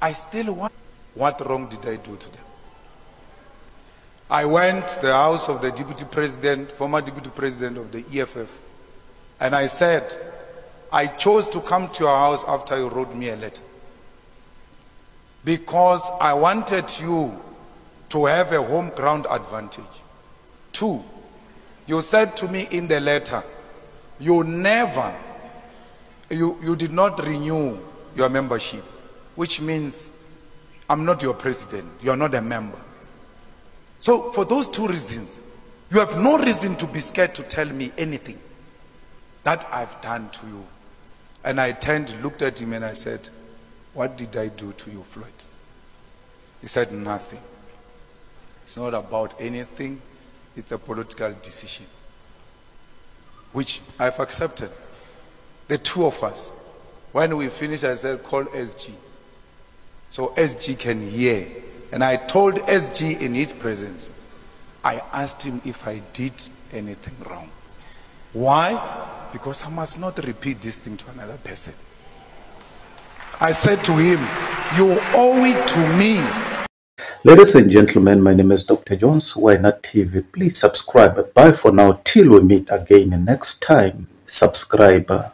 I still want. What wrong did I do to them? I went to the house of the deputy president, former deputy president of the EFF, and I said, I chose to come to your house after you wrote me a letter because I wanted you to have a home ground advantage. Two, you said to me in the letter, you never, you, you did not renew your membership, which means I'm not your president, you're not a member. So, for those two reasons, you have no reason to be scared to tell me anything that I've done to you. And I turned, looked at him, and I said, What did I do to you, Floyd? He said, Nothing. It's not about anything, it's a political decision, which I've accepted. The two of us. When we finished, I said, Call SG. So SG can hear. And I told SG in his presence, I asked him if I did anything wrong. Why? Because I must not repeat this thing to another person. I said to him, You owe it to me. Ladies and gentlemen, my name is Dr. Jonnes, Why Not TV. Please subscribe. Bye for now till we meet again next time. Subscribe.